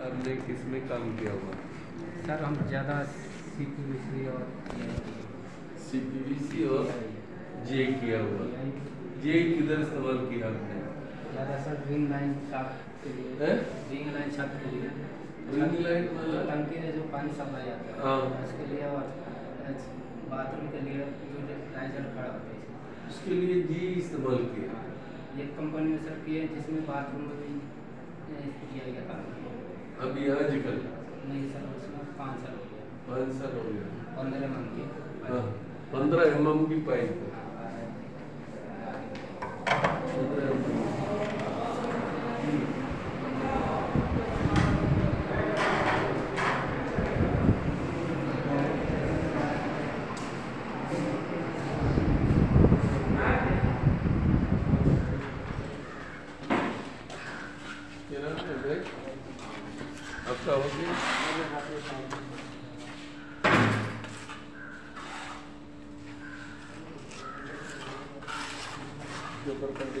आपने किसमें काम किया हुआ? सर हम ज़्यादा सी पी वी सी और सी पी वी सी और जे किया हुआ। जे किधर इस्तेमाल किया आपने ज़्यादा सर रिंग लाइन छत के लिए? रिंग लाइन छत के लिए। रिंग लाइन मतलब? टंकी में जो पानी सप्लाई आता है हाँ। उसके लिए और बाथरूम के लिए जो राइजर खड़ा होता है। उसके लिए जी इस्तेमाल किया। ये कंपनी में सर किए जिसमें बाथरूम में भी किया गया काम अभी आजकल? नहीं सर उसमें पाँच साल हो गया। पाँच साल हो गया। पंद्रह मन की। हाँ पंद्रह एम एम की पाइप। पंद्रह mm क्या नाम है भाई आपका हो गया के ऊपर कंडी